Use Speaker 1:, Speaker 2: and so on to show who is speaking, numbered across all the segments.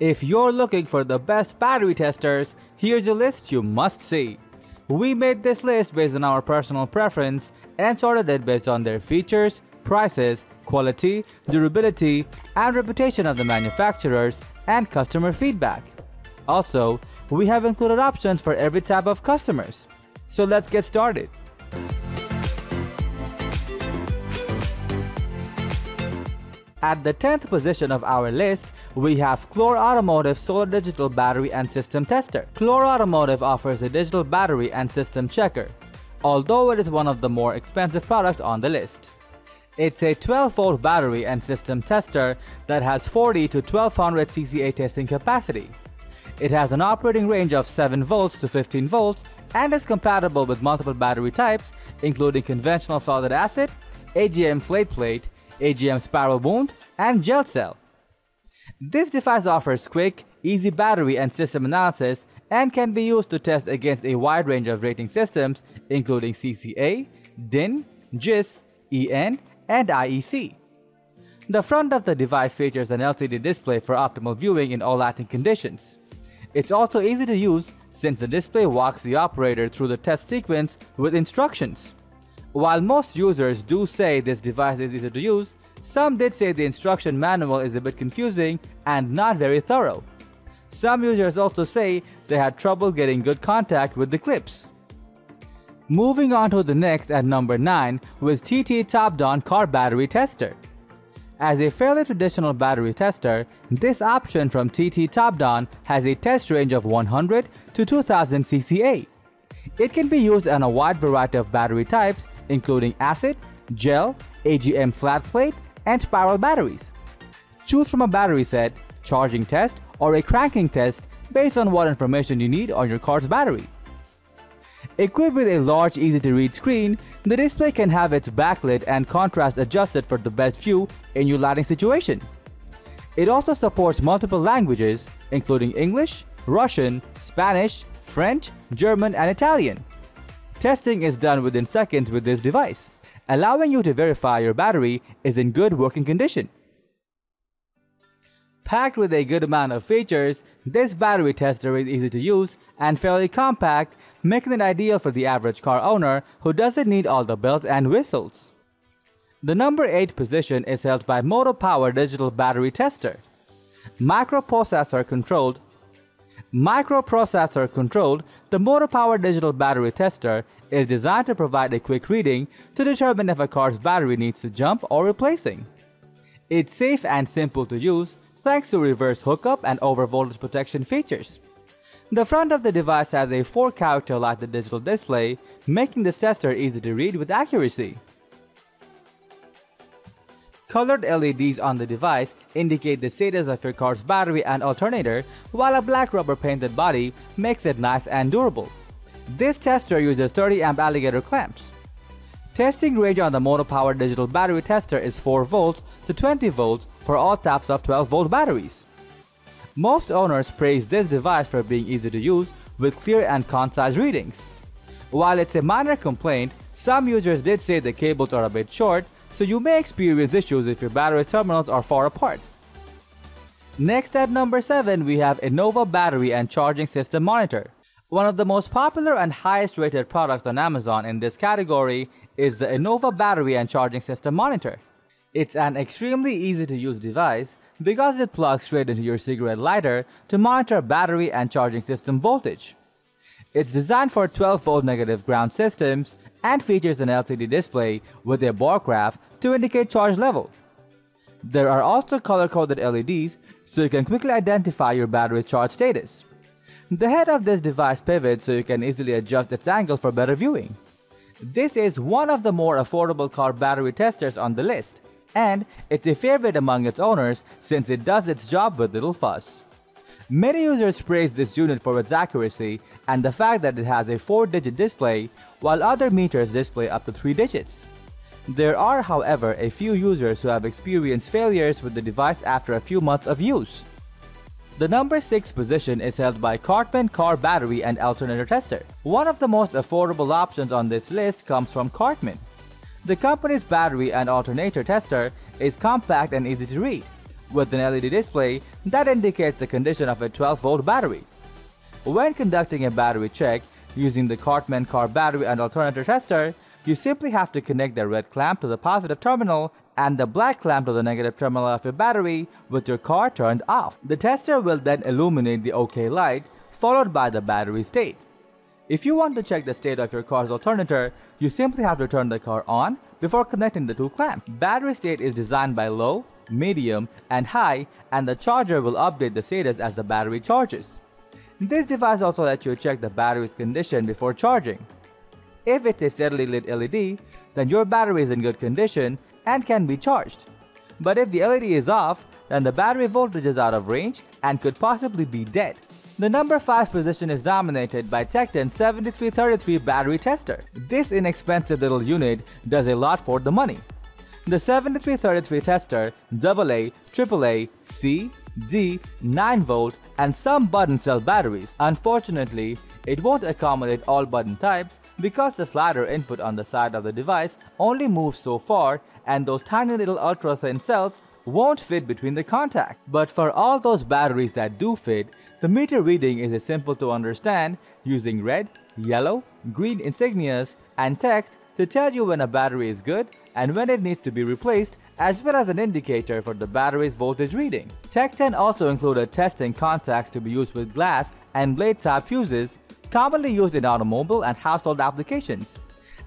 Speaker 1: If you're looking for the best battery testers, here's a list you must see. We made this list based on our personal preference and sorted it based on their features, prices, quality, durability, and reputation of the manufacturers and customer feedback. Also, we have included options for every type of customers. So let's get started. At the 10th position of our list, we have Clore Automotive Solar Digital Battery and System Tester. Clore Automotive offers a digital battery and system checker, although it is one of the more expensive products on the list. It's a 12 volt battery and system tester that has 40 to 1200 CCA testing capacity. It has an operating range of 7 volts to 15 volts and is compatible with multiple battery types including conventional solid acid, AGM flat plate, AGM spiral wound, and gel cell. This device offers quick, easy battery and system analysis and can be used to test against a wide range of rating systems including CCA, DIN, JIS, EN, and IEC. The front of the device features an LCD display for optimal viewing in all lighting conditions. It's also easy to use since the display walks the operator through the test sequence with instructions. While most users do say this device is easy to use, some did say the instruction manual is a bit confusing and not very thorough. Some users also say they had trouble getting good contact with the clips. Moving on to the next at number 9 with TT Top Topdon Car Battery Tester. As a fairly traditional battery tester, this option from TT Top Topdon has a test range of 100 to 2000 CCA. It can be used on a wide variety of battery types including acid, gel, AGM flat plate, and spiral batteries. Choose from a battery set, charging test, or a cranking test based on what information you need on your car's battery. Equipped with a large easy-to-read screen, the display can have its backlit and contrast adjusted for the best view in your lighting situation. It also supports multiple languages, including English, Russian, Spanish, French, German, and Italian. Testing is done within seconds with this device allowing you to verify your battery is in good working condition. Packed with a good amount of features, this battery tester is easy to use and fairly compact, making it ideal for the average car owner who doesn't need all the bells and whistles. The number 8 position is held by Motopower Digital Battery Tester. Microprocessor controlled Microprocessor controlled, the Motopower Digital Battery Tester is designed to provide a quick reading to determine if a car's battery needs to jump or replacing. It's safe and simple to use thanks to reverse hookup and overvoltage protection features. The front of the device has a 4-character lighted digital display, making this tester easy to read with accuracy. Colored LEDs on the device indicate the status of your car's battery and alternator, while a black rubber painted body makes it nice and durable. This tester uses 30 amp alligator clamps. Testing range on the Motopower digital battery tester is 4 volts to 20 volts for all types of 12 volt batteries. Most owners praise this device for being easy to use with clear and concise readings. While it's a minor complaint, some users did say the cables are a bit short, so you may experience issues if your battery terminals are far apart. Next at number 7 we have Innova Battery and Charging System Monitor. One of the most popular and highest rated products on Amazon in this category is the Innova Battery and Charging System Monitor. It's an extremely easy to use device because it plugs straight into your cigarette lighter to monitor battery and charging system voltage. It's designed for 12 volt negative ground systems and features an LCD display with a bar graph to indicate charge level. There are also color coded LEDs so you can quickly identify your battery's charge status. The head of this device pivots so you can easily adjust its angle for better viewing. This is one of the more affordable car battery testers on the list, and it's a favorite among its owners since it does its job with little fuss. Many users praise this unit for its accuracy and the fact that it has a 4-digit display, while other meters display up to 3 digits. There are, however, a few users who have experienced failures with the device after a few months of use. The number 6 position is held by Cartman Car Battery and Alternator Tester. One of the most affordable options on this list comes from Cartman. The company's battery and alternator tester is compact and easy to read, with an LED display that indicates the condition of a 12-volt battery. When conducting a battery check using the Cartman car battery and alternator tester, you simply have to connect the red clamp to the positive terminal and the black clamp to the negative terminal of your battery with your car turned off. The tester will then illuminate the OK light followed by the battery state. If you want to check the state of your car's alternator, you simply have to turn the car on before connecting the two clamps. Battery state is designed by low, medium, and high and the charger will update the status as the battery charges. This device also lets you check the battery's condition before charging. If it's a steadily lit LED, then your battery is in good condition and can be charged. But if the LED is off, then the battery voltage is out of range and could possibly be dead. The number 5 position is dominated by Tekton 7333 battery tester. This inexpensive little unit does a lot for the money. The 7333 tester AA, AAA, C, D, 9 volt and some button cell batteries. Unfortunately, it won't accommodate all button types because the slider input on the side of the device only moves so far and those tiny little ultra thin cells won't fit between the contact. But for all those batteries that do fit, the meter reading is as simple to understand using red, yellow, green insignias and text to tell you when a battery is good and when it needs to be replaced as well as an indicator for the battery's voltage reading. Tekton also included testing contacts to be used with glass and blade type fuses commonly used in automobile and household applications,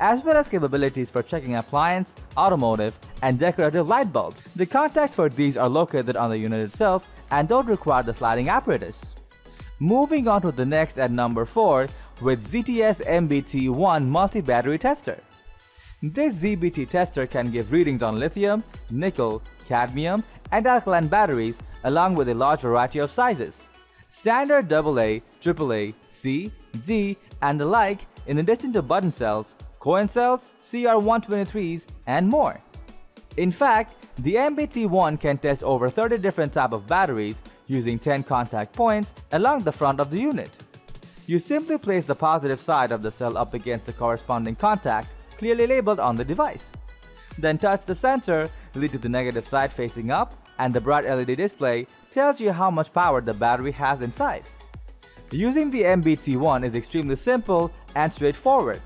Speaker 1: as well as capabilities for checking appliance, automotive, and decorative light bulbs. The contacts for these are located on the unit itself and don't require the sliding apparatus. Moving on to the next at number 4 with ZTS MBT1 multi-battery tester. This ZBT tester can give readings on lithium, nickel, cadmium, and alkaline batteries along with a large variety of sizes. Standard AA, AAA, C, D, and the like in addition to button cells, coin cells, CR123s, and more. In fact, the MBT1 can test over 30 different type of batteries using 10 contact points along the front of the unit. You simply place the positive side of the cell up against the corresponding contact clearly labeled on the device. Then touch the sensor, lead to the negative side facing up, and the bright LED display tells you how much power the battery has inside. Using the MBT1 is extremely simple and straightforward.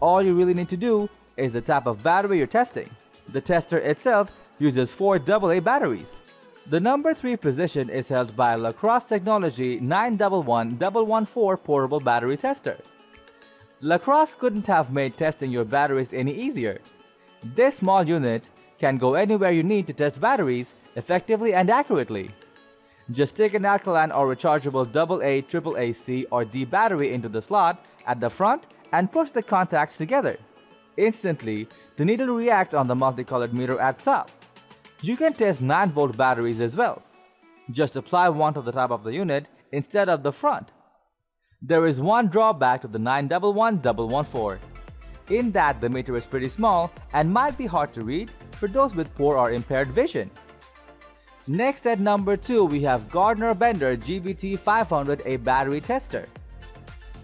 Speaker 1: All you really need to do is the type of battery you're testing. The tester itself uses 4 AA batteries. The number 3 position is held by LaCrosse Technology 911114 portable battery tester. LaCrosse couldn't have made testing your batteries any easier. This small unit can go anywhere you need to test batteries effectively and accurately. Just stick an alkaline or rechargeable AA, AAA, C or D battery into the slot at the front and push the contacts together. Instantly, the needle reacts on the multicolored meter at top. You can test 9 volt batteries as well. Just apply one to the top of the unit instead of the front. There is one drawback to the 911114. In that the meter is pretty small and might be hard to read for those with poor or impaired vision. Next at number 2 we have Gardner Bender GBT500A battery tester.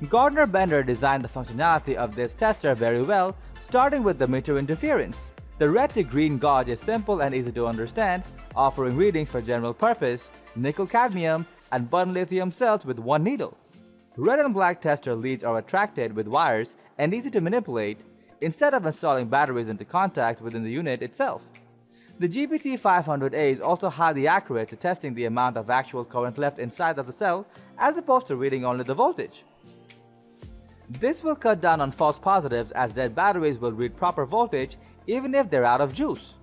Speaker 1: Gardner Bender designed the functionality of this tester very well, starting with the meter interference. The red to green gauge is simple and easy to understand, offering readings for general purpose, nickel cadmium, and button lithium cells with one needle. Red and black tester leads are attracted with wires and easy to manipulate instead of installing batteries into contacts within the unit itself. The GBT500A is also highly accurate to testing the amount of actual current left inside of the cell as opposed to reading only the voltage. This will cut down on false positives as dead batteries will read proper voltage even if they're out of juice.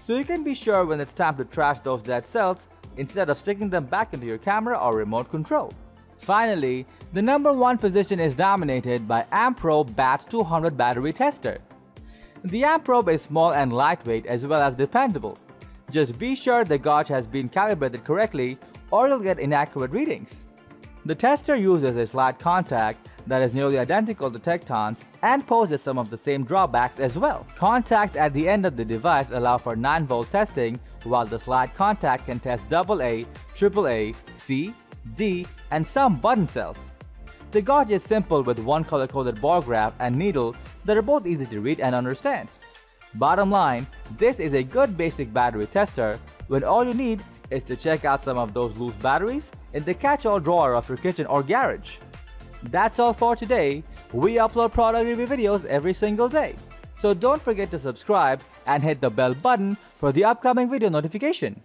Speaker 1: So you can be sure when it's time to trash those dead cells instead of sticking them back into your camera or remote control. Finally, the number one position is dominated by Amprobe BAT200 battery tester. The Amprobe is small and lightweight as well as dependable. Just be sure the gauge has been calibrated correctly or you'll get inaccurate readings. The tester uses a slide contact that is nearly identical to Tekton's and poses some of the same drawbacks as well. Contacts at the end of the device allow for 9V testing while the slide contact can test AA, AAA, C, D, and some button cells. The gauge is simple with one color-coded bar graph and needle that are both easy to read and understand. Bottom line, this is a good basic battery tester when all you need is to check out some of those loose batteries in the catch-all drawer of your kitchen or garage. That's all for today. We upload product review videos every single day. So don't forget to subscribe and hit the bell button for the upcoming video notification.